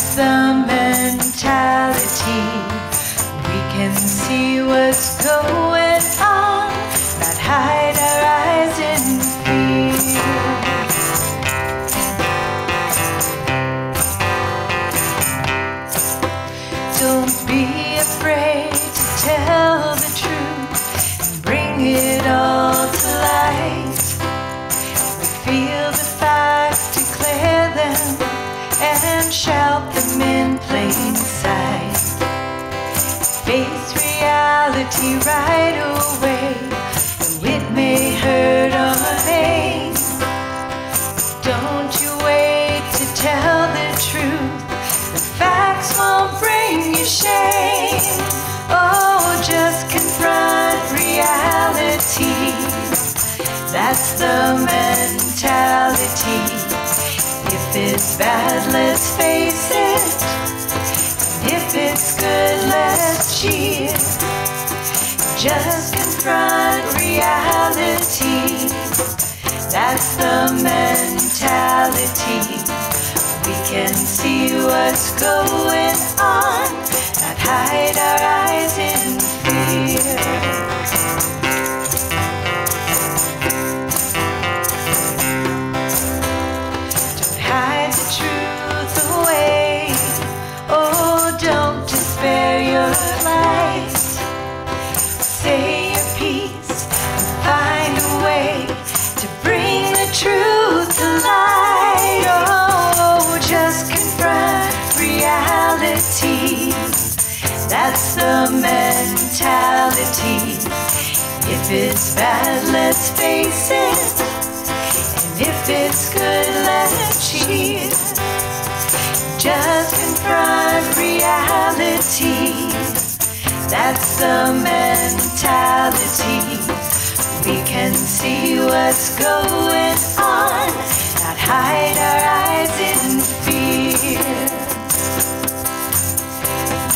That's right away, though it may hurt or pain. Don't you wait to tell the truth. The facts won't bring you shame. Oh, just confront reality. That's the mentality. If it's bad, let's face it. Just confront reality. That's the mentality. We can see what's going on, not hide our That's the mentality. If it's bad, let's face it. And if it's good, let's cheer. Just confront reality. That's the mentality. We can see what's going on, not hide our eyes in fear.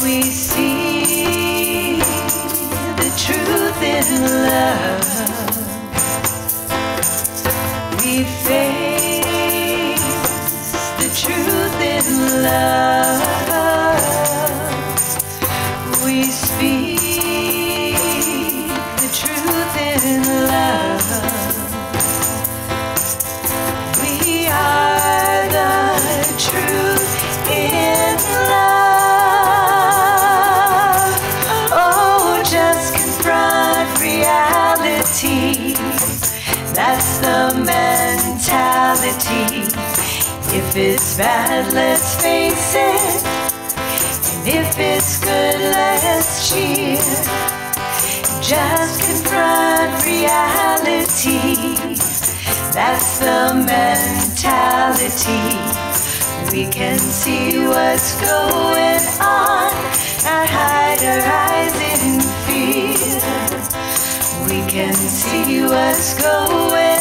We see in love. We face the truth in love. Reality. That's the mentality. If it's bad, let's face it. And if it's good, let's cheer. Just confront reality. That's the mentality. We can see what's going on, can see what's going.